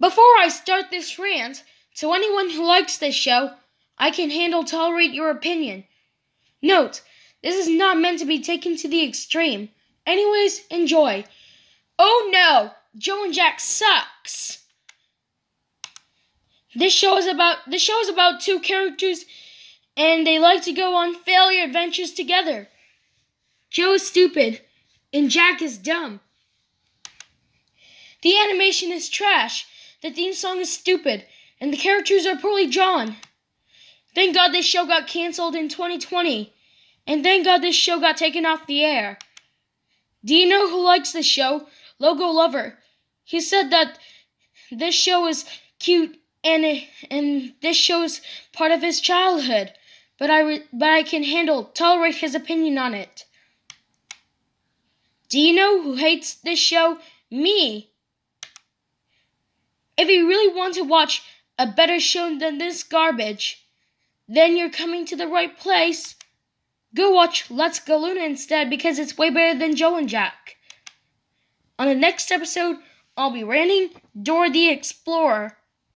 Before I start this rant, to anyone who likes this show, I can handle tolerate your opinion. Note, this is not meant to be taken to the extreme. Anyways, enjoy. Oh no, Joe and Jack sucks. This show is about this show is about two characters and they like to go on failure adventures together. Joe is stupid and Jack is dumb. The animation is trash, the theme song is stupid, and the characters are poorly drawn. Thank God this show got canceled in 2020, and thank God this show got taken off the air. Do you know who likes this show? Logo Lover. He said that this show is cute and and this show is part of his childhood, but I re, but I can handle tolerate his opinion on it. Do you know who hates this show? Me. If you really want to watch a better show than this garbage, then you're coming to the right place. Go watch Let's Go Luna instead because it's way better than Joe and Jack. On the next episode, I'll be ranting Dora the Explorer.